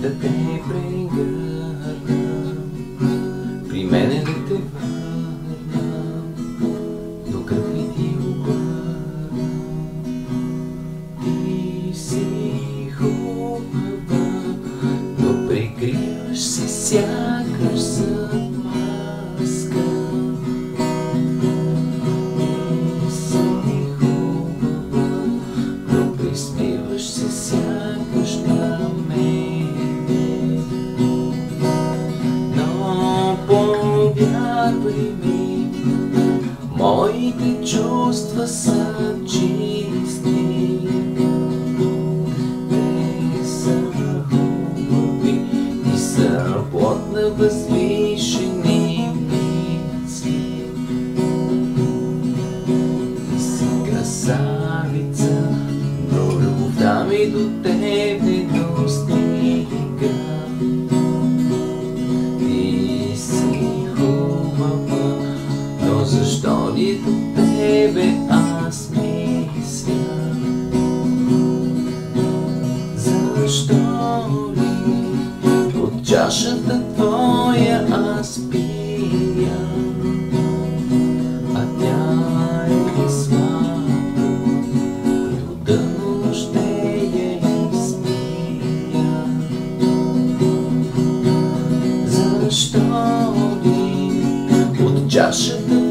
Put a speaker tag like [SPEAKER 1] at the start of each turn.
[SPEAKER 1] да те прегърна, при мене да те върна, до какви ти обърна. Ти си хубава, но прикриваш се сякаш зад маска. Ти си хубава, но присмиваш се сякаш повярвай ми, моите чувства са чисти. Те са хубави и са плод на възвишени мисли. Ти си красавица, но любовта ми до теб не. защо ни до тебе аз мисля? Защо ли от чашата твоя аз пия? А тя е сладка и от дъно ще я изпия. Защо ни от чашата